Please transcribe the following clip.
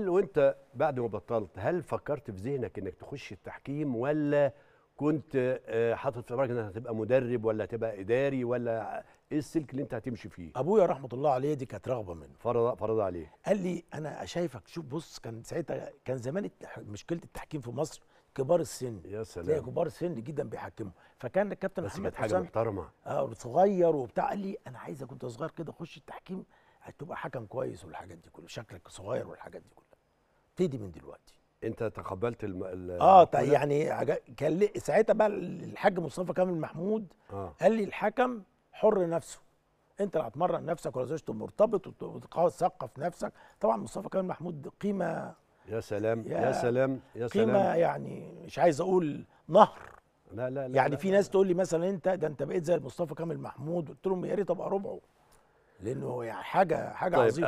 هل وانت بعد ما بطلت هل فكرت في ذهنك إنك تخش التحكيم ولا كنت آه، حاطط في بالك إنك هتبقى مدرب ولا هتبقى إداري ولا إيه السلك اللي أنت هتمشي فيه؟ أبويا رحمة الله عليه دي كانت رغبة منه. فرض فرض عليه. قال لي أنا شايفك شوف بص كان ساعتها كان زمان. مشكلة التحكيم في مصر كبار السن. يا تلاقي سلام كبار السن جدا بيحكموا فكان الكابتن بس كانت حاجة محترمة. آه صغير وبتاع قال لي أنا عايزك كنت صغير كده خش التحكيم هتبقى حكم كويس والحاجات دي كلها شكلك صغير والحاجات دي كلها. ابتدي من دلوقتي. انت تقبلت الم... ال- آه؟ يعني كان لي- ساعتها بقى الحاج مصطفى كامل محمود آه. قال لي الحكم حر نفسه. انت اللي هتمرن نفسك ولا زوجته مرتبط وت- وتثقف نفسك طبعا مصطفى كامل محمود قيمة يا سلام يا, يا سلام يا قيمة سلام. يعني مش عايز أقول نهر. لا لا لا يعني لا في. ناس تقول لي مثلا انت ده انت بقيت زي مصطفى كامل محمود. قلت لهم يا ريت أبقى ربعه لأنه يعني حاجة حاجة طيب، عظيمة.